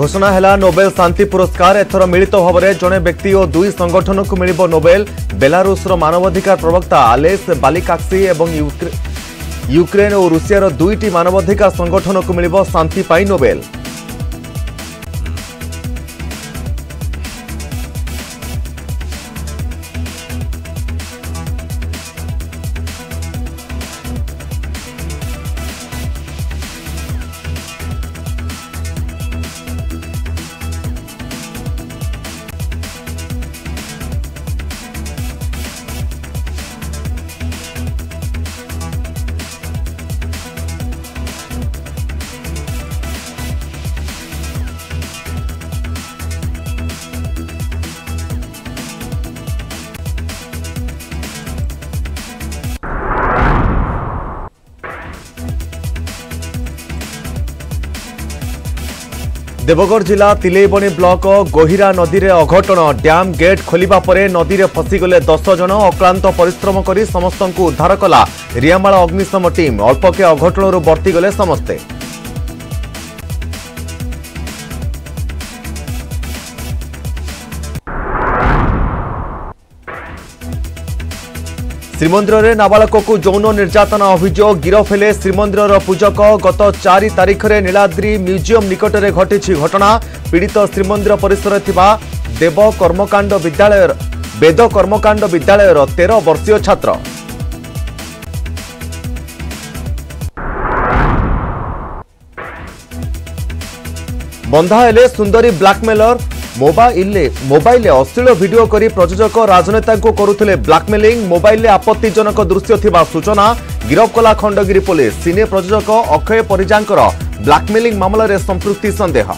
ঘোষণা হেলা নোবেল শান্তি পুরস্কার এথর মিলিত ভাবে জনে ব্যক্তি ও দুই সংগঠনকু মিলব নোবেল বেলারুষর মানবাধিকার প্রবক্তা আলেস বালিকাক্সি এবং ইউক্রেন ও রুষিয়ার দুইটি মানবাধিকার সংগঠনকু মিলব শান্তি পাই নোবেল দেবগড় জেলা তিলেইবনি ব্লক গহিরা নদীরে অঘটন ড্যাম গেট খোলা পরে নদীরে ফসিগলে দশ জন অক্লান্ত পরিশ্রম করে সমস্ত উদ্ধার কলা রিয়ামাড় অগ্নিশম টিম অল্পকে অঘটণর বর্তিগলে সমস্তে ଶ୍ରୀମନ୍ଦିରରେ ନାବାଳକକୁ ଯୌନ ନିର୍ଯାତନା ଅଭିଯୋଗ ଗିରଫ ହେଲେ ଶ୍ରୀମନ୍ଦିରର ପୂଜକ ଗତ ଚାରି ତାରିଖରେ ନୀଳାଦ୍ରି ମ୍ୟୁଜିୟମ ନିକଟରେ ଘଟିଛି ଘଟଣା ପୀଡ଼ିତ ଶ୍ରୀମନ୍ଦିର ପରିସରରେ ଥିବା ଦେବ କର୍ମକାଣ୍ଡ ବିଦ୍ୟାଳୟର ବେଦ କର୍ମକାଣ୍ଡ ବିଦ୍ୟାଳୟର ତେର ବର୍ଷୀୟ ଛାତ୍ର বন্ধা হলে সুন্দরী ব্ল্যাকমেলর ମୋବାଇଲରେ ମୋବାଇଲରେ ଅଶ୍ଳୀଳ ଭିଡ଼ିଓ କରି ପ୍ରଯୋଜକ ରାଜନେତାଙ୍କୁ କରୁଥିଲେ ବ୍ଲାକମେଲିଂ ମୋବାଇଲରେ ଆପତ୍ତିଜନକ ଦୃଶ୍ୟ ଥିବା ସୂଚନା ଗିରଫ କଲା ଖଣ୍ଡଗିରି ପୋଲିସ ସିନେ ପ୍ରଯୋଜକ ଅକ୍ଷୟ ପରିଜାଙ୍କର ବ୍ଲାକମେଲିଂ ମାମଲାରେ ସମ୍ପୃକ୍ତି ସନ୍ଦେହ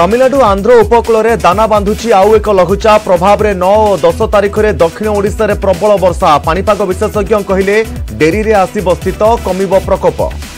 ତାମିଲନାଡୁ ଆନ୍ଧ୍ର ଉପକୂଳରେ ଦାନା ବାନ୍ଧୁଛି ଆଉ ଏକ ଲଘୁଚାପ ପ୍ରଭାବରେ ନଅ ଓ ଦଶ ତାରିଖରେ ଦକ୍ଷିଣ ଓଡ଼ିଶାରେ ପ୍ରବଳ ବର୍ଷା ପାଣିପାଗ ବିଶେଷଜ୍ଞ କହିଲେ ଡେରିରେ ଆସିବ ସ୍ଥିତ କମିବ ପ୍ରକୋପ